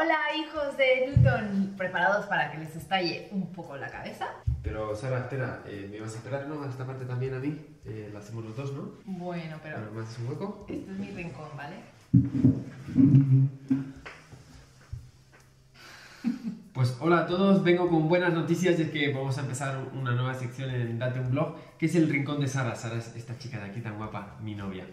Hola hijos de Newton, ¿preparados para que les estalle un poco la cabeza? Pero Sara, espera, eh, ¿me vas a esperar, no? A esta parte también a mí. Eh, la hacemos los dos, ¿no? Bueno, pero ¿Me haces un hueco? este es mi rincón, ¿vale? Pues hola a todos, vengo con buenas noticias y es que vamos a empezar una nueva sección en Date un Blog, que es el rincón de Sara. Sara es esta chica de aquí tan guapa, mi novia.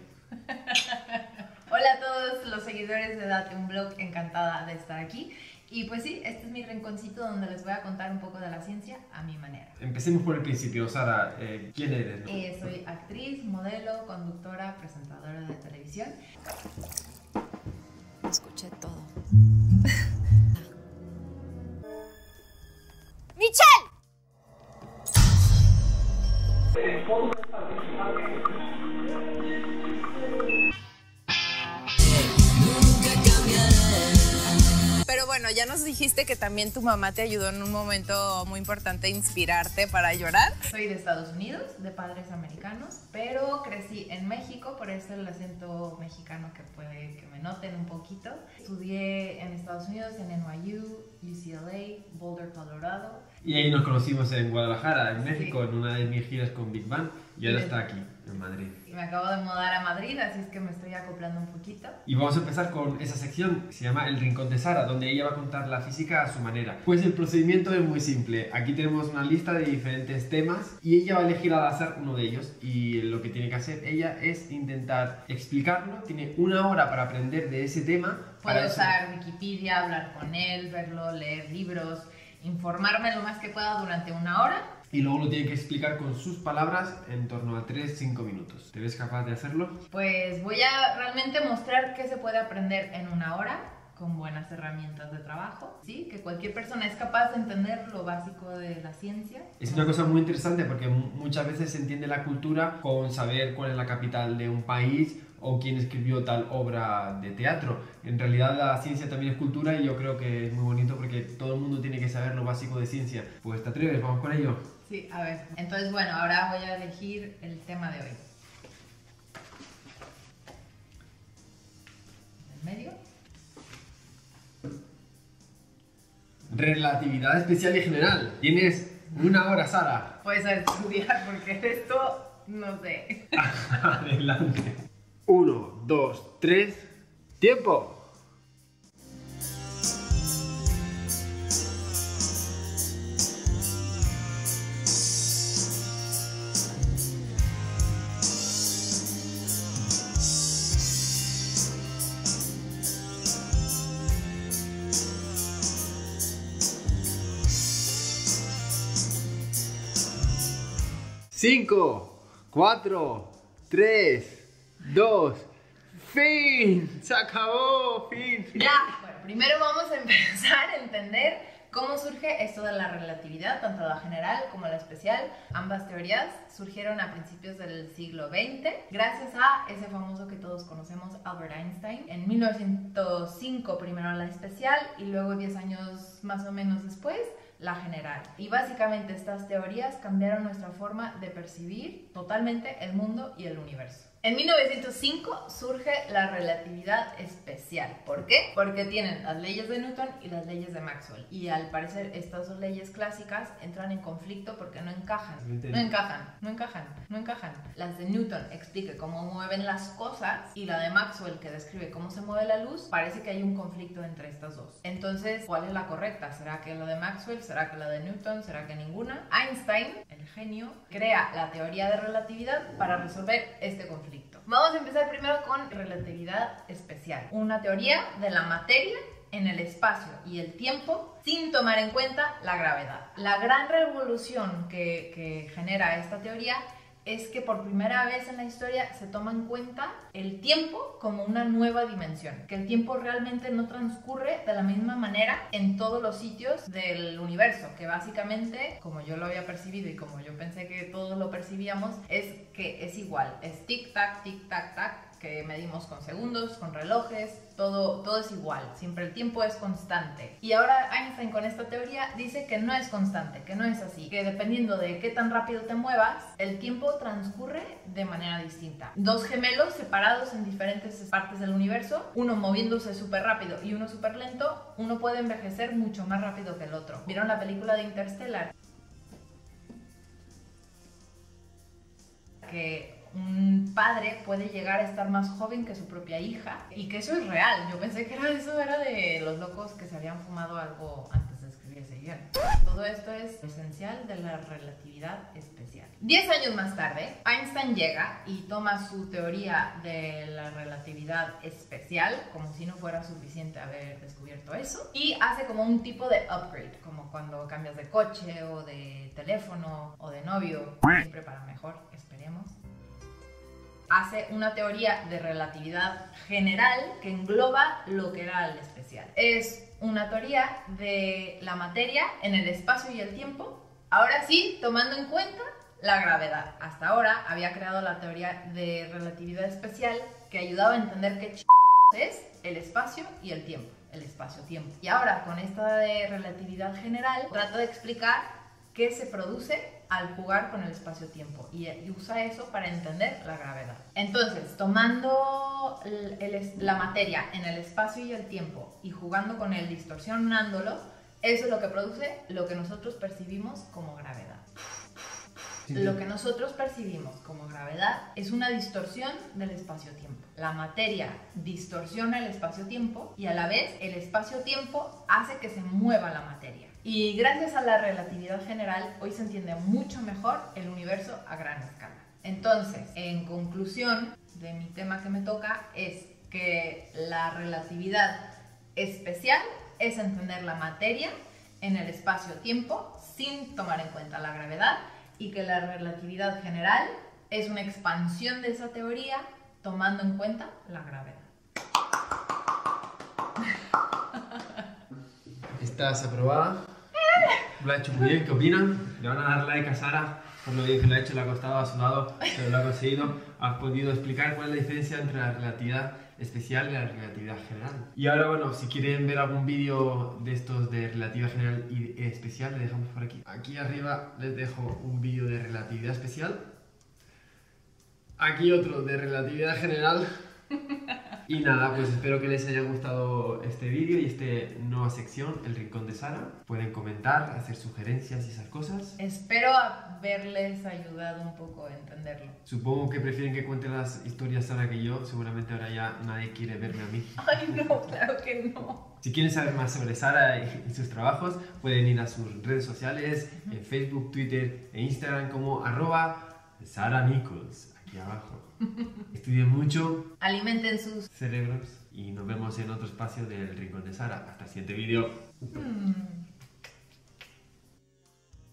Los seguidores de Date un Blog, encantada de estar aquí. Y pues sí, este es mi rinconcito donde les voy a contar un poco de la ciencia a mi manera. Empecemos por el principio. Sara, eh, ¿quién eres? no? Eh, soy actriz, modelo, conductora, presentadora de televisión. Escuché todo. ¡Michelle! Nos dijiste que también tu mamá te ayudó en un momento muy importante a inspirarte para llorar. Soy de Estados Unidos, de padres americanos, pero crecí en México, por eso el acento mexicano que puede que me noten un poquito. Estudié en Estados Unidos, en NYU, UCLA, Boulder, Colorado. Y ahí nos conocimos en Guadalajara, en México, Sí. en una de mis giras con Big Bang. Y ahora está aquí, en Madrid. Y me acabo de mudar a Madrid, así es que me estoy acoplando un poquito. Y vamos a empezar con esa sección que se llama El Rincón de Sara, donde ella va a contar la física a su manera. Pues el procedimiento es muy simple. Aquí tenemos una lista de diferentes temas y ella va a elegir al azar uno de ellos. Y lo que tiene que hacer ella es intentar explicarlo. Tiene una hora para aprender de ese tema. Eso- usar Wikipedia, hablar con él, verlo, leer libros, informarme lo más que pueda durante una hora. Y luego lo tiene que explicar con sus palabras en torno a 3-5 minutos. ¿Te ves capaz de hacerlo? Pues voy a realmente mostrar qué se puede aprender en una hora con buenas herramientas de trabajo, ¿sí? Que cualquier persona es capaz de entender lo básico de la ciencia. Es una cosa muy interesante porque mu- muchas veces se entiende la cultura con saber cuál es la capital de un país o quién escribió tal obra de teatro. En realidad la ciencia también es cultura y yo creo que es muy bonito porque todo el mundo tiene que saber lo básico de ciencia. Pues te atreves, vamos con ello. Sí, a ver. Entonces, bueno, ahora voy a elegir el tema de hoy. Relatividad especial y general. Tienes una hora, Sara. Pues a estudiar, porque esto no sé. Adelante. Uno, dos, tres. ¡Tiempo! Cinco, cuatro, tres, dos, fin. Se acabó, fin. Ya, bueno, primero vamos a empezar a entender cómo surge esto de la relatividad, tanto la general como la especial. Ambas teorías surgieron a principios del siglo XX gracias a ese famoso que todos conocemos, Albert Einstein. En 1905 primero la especial y luego 10 años más o menos después la general. Y básicamente estas teorías cambiaron nuestra forma de percibir totalmente el mundo y el universo. En 1905 surge la relatividad especial. ¿Por qué? Porque tienen las leyes de Newton y las leyes de Maxwell. Y al parecer estas dos leyes clásicas entran en conflicto porque no encajan. No encajan, no encajan, no encajan. Las de Newton explica cómo mueven las cosas y la de Maxwell que describe cómo se mueve la luz, parece que hay un conflicto entre estas dos. Entonces, ¿cuál es la correcta? ¿Será que la de Maxwell? ¿Será que la de Newton? ¿Será que ninguna? Einstein, el genio, crea la teoría de relatividad para resolver este conflicto. Vamos a empezar primero con relatividad especial, una teoría de la materia en el espacio y el tiempo sin tomar en cuenta la gravedad. La gran revolución que, que genera esta teoría es que por primera vez en la historia se toma en cuenta el tiempo como una nueva dimensión, que el tiempo realmente no transcurre de la misma manera en todos los sitios del universo, que básicamente, como yo lo había percibido y como yo pensé que todos lo percibíamos, es que es igual, es tic-tac, tic-tac, tac, que medimos con segundos, con relojes, todo, todo es igual, siempre el tiempo es constante. Y ahora Einstein con esta teoría dice que no es constante, que no es así, que dependiendo de qué tan rápido te muevas, el tiempo transcurre de manera distinta. Dos gemelos separados en diferentes partes del universo, uno moviéndose súper rápido y uno súper lento, uno puede envejecer mucho más rápido que el otro. ¿Vieron la película de Interstellar? Que un padre puede llegar a estar más joven que su propia hija y que eso es real. Yo pensé que era eso era de los locos que se habían fumado algo antes de escribir ese guion. Todo esto es esencial de la relatividad especial. Diez años más tarde, Einstein llega y toma su teoría de la relatividad especial, como si no fuera suficiente haber descubierto eso, y hace como un tipo de upgrade, como cuando cambias de coche o de teléfono o de novio, siempre para mejor, esperemos hace una teoría de relatividad general que engloba lo que era el especial. Es una teoría de la materia en el espacio y el tiempo, ahora sí, tomando en cuenta la gravedad. Hasta ahora había creado la teoría de relatividad especial que ayudaba a entender qué ch es el espacio y el tiempo, el espacio-tiempo. Y ahora con esta de relatividad general trato de explicar qué se produce al jugar con el espacio-tiempo y, usa eso para entender la gravedad. Entonces, tomando la materia en el espacio y el tiempo y jugando con él, distorsionándolo, eso es lo que produce lo que nosotros percibimos como gravedad. Lo que nosotros percibimos como gravedad es una distorsión del espacio-tiempo. La materia distorsiona el espacio-tiempo y a la vez el espacio-tiempo hace que se mueva la materia. Y gracias a la relatividad general, hoy se entiende mucho mejor el universo a gran escala. Entonces, en conclusión de mi tema que me toca, es que la relatividad especial es entender la materia en el espacio-tiempo sin tomar en cuenta la gravedad y que la relatividad general es una expansión de esa teoría tomando en cuenta la gravedad. Estás aprobada. Lo ha hecho muy bien, ¿qué opinan? Le van a dar like a Sara por lo bien que lo ha hecho, le ha costado, ha sudado, pero lo ha conseguido. Has podido explicar cuál es la diferencia entre la relatividad especial y la relatividad general. Y ahora, bueno, si quieren ver algún vídeo de estos de relatividad general y especial, le dejamos por aquí. Aquí arriba les dejo un vídeo de relatividad especial. Aquí otro de relatividad general. Y nada, pues espero que les haya gustado este vídeo y esta nueva sección, El Rincón de Sara. Pueden comentar, hacer sugerencias y esas cosas. Espero haberles ayudado un poco a entenderlo. Supongo que prefieren que cuente las historias Sara que yo. Seguramente ahora ya nadie quiere verme a mí. Ay, no, claro que no. Si quieren saber más sobre Sara y sus trabajos, pueden ir a sus redes sociales, en Facebook, Twitter e Instagram como arroba Sara Nichols, aquí abajo. Estudien mucho. Alimenten sus cerebros. Y nos vemos en otro espacio del Rincón de Sara. Hasta el siguiente vídeo. Mm.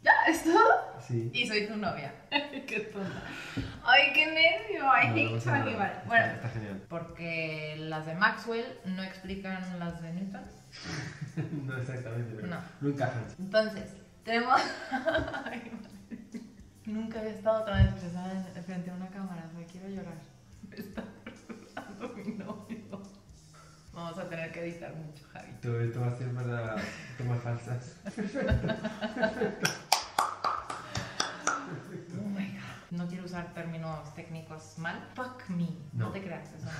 ¿Ya? ¿Es todo? Sí. Y soy tu novia. qué tonta. Ay, qué nervio. I hate talking about Bueno, está, genial. Porque las de Maxwell no explican las de Newton. no exactamente, pero no, no encajan. Entonces, tenemos. Nunca había estado tan estresada frente a una cámara, me quiero llorar. Me está torturando mi novio. Vamos a tener que editar mucho, Javi. Todo esto va a ser para tomar falsas. Oh my god. No quiero usar términos técnicos mal. Fuck me. No, te creas, eso no.